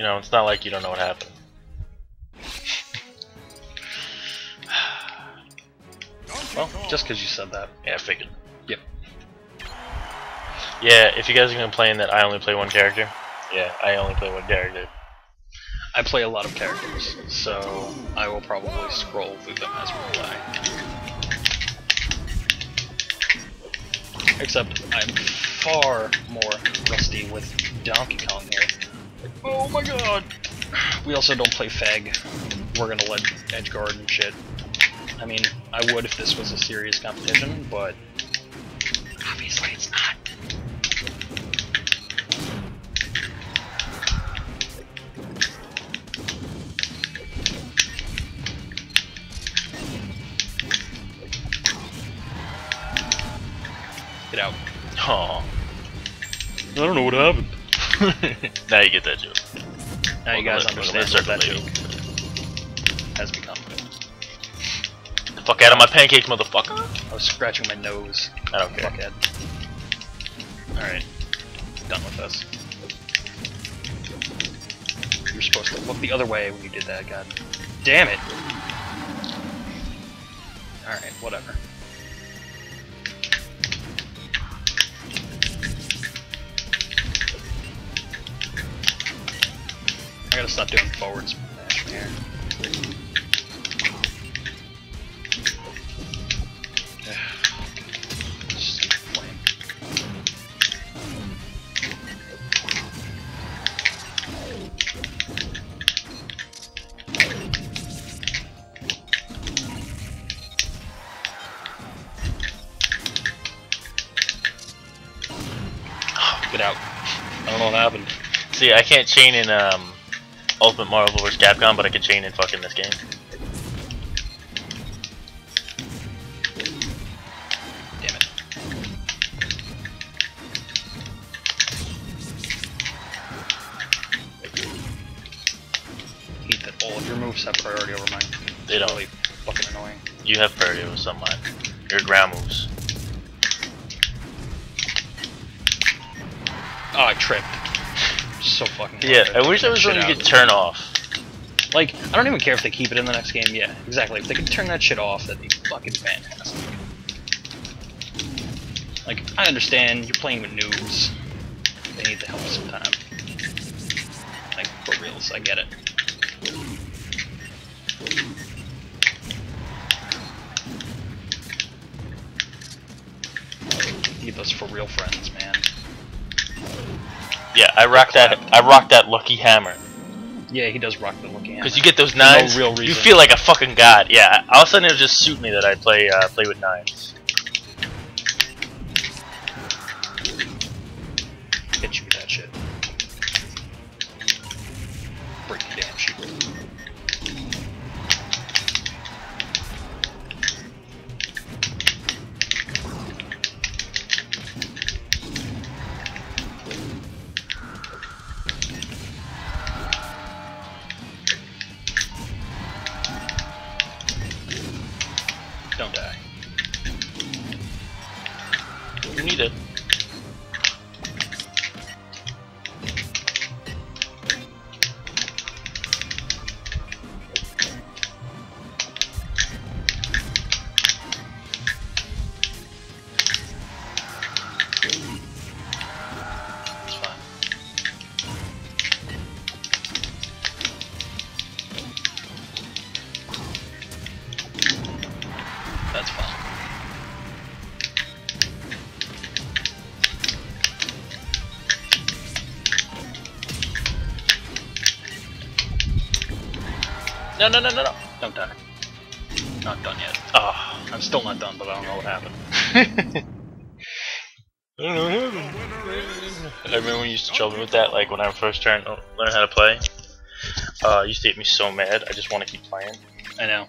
You know, it's not like you don't know what happened. Well, just because you said that. Yeah, I figured. Yep. Yeah, if you guys are play in that I only play one character, yeah, I only play one character. I play a lot of characters, so I will probably scroll through them as we play. Except I'm far more rusty with Donkey Kong here. Oh my god! We also don't play Fag. We're gonna let Edge guard and shit. I mean, I would if this was a serious competition, but obviously it's not. Get out. Aw. I don't know what happened. now you get that joke. Now you guys understand welcome what to that joke has become. The fuck out of my pancakes, motherfucker! I was scratching my nose. I don't care. Fuckhead. Alright. Done with this. You're supposed to look the other way when you did that, god. Damn it! Alright, whatever. Gotta stop doing forward smash here. Get out. I don't know what happened. See, I can't chain in um, Ultimate Marvel vs. Capcom, but I can chain in fucking this game. Damn it. Hate that all of your moves have priority over mine. They don't. Really fucking annoying. You have priority over some mine. Your ground moves. Oh, I tripped. So fucking. Yeah. I wish there was one you could turn off. Like, I don't even care if they keep it in the next game. Yeah, exactly. If they could turn that shit off, that'd be fucking fantastic. Like, I understand you're playing with noobs. They need the help sometime. Like, for reals, I get it. Need those for real friends, man. Yeah, I rock that. I rock that lucky hammer. Yeah, he does rock the looking Because you get those no real real you feel like a fucking god. Yeah, all of a sudden it'll just suit me that I play uh, play with nines. Don't die. You need it. No, no, no, no, no. Don't die. Not done yet. Oh, I'm still not done, but I don't know what happened. I don't know what happened. I remember when you used to trouble me with that, like when I first turned learn how to play. Uh, used to get me so mad. I just want to keep playing. I know.